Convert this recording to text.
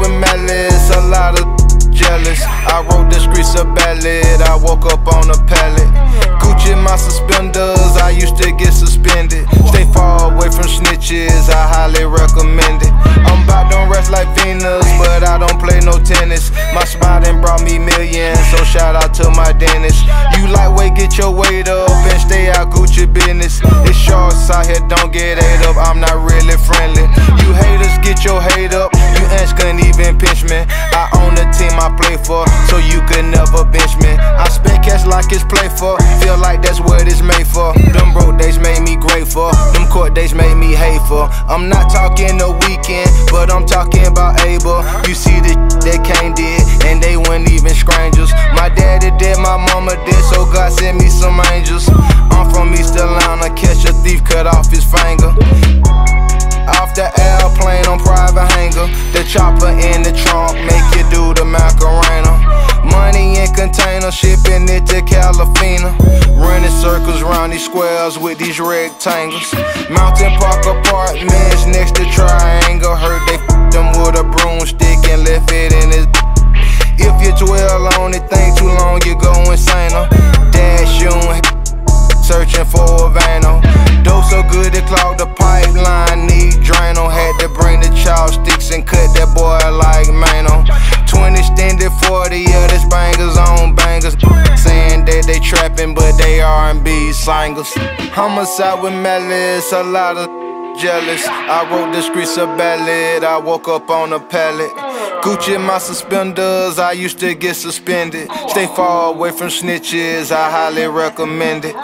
with malice, a lot of jealous. I wrote the streets a ballad, I woke up on a pallet. Gucci my suspenders, I used to get suspended. Stay far away from snitches, I highly recommend it. I'm about to rest like Venus, but I don't play no tennis. My done brought me millions, so shout out to my dentist. You lightweight, get your weight up and stay out Gucci business. It's shorts out here, don't get ate up. I'm not really friendly. So you could never bench me. I spend cash like it's play for. Feel like that's what it's made for. Them broke days made me grateful. Them court days made me hateful. I'm not talking the Weeknd, but I'm talking about Abel. You see the that Cain did, and they weren't even strangers. My daddy did, my mama did, so God sent me some angels. I'm from East Atlanta, catch a thief, cut off his finger. Off the airplane on private hangar. The chopper in the trunk, make you do the squares with these rectangles. Mountain Park apartments next to Triangle. Heard they f them with a broomstick and left it in his. If you dwell on it, think too long, you go insane. They trapping, but they R&B singers. Homicide with malice, a lot of jealous. I wrote the streets a ballad, I woke up on a pallet. Gucci my suspenders, I used to get suspended. Stay far away from snitches, I highly recommend it.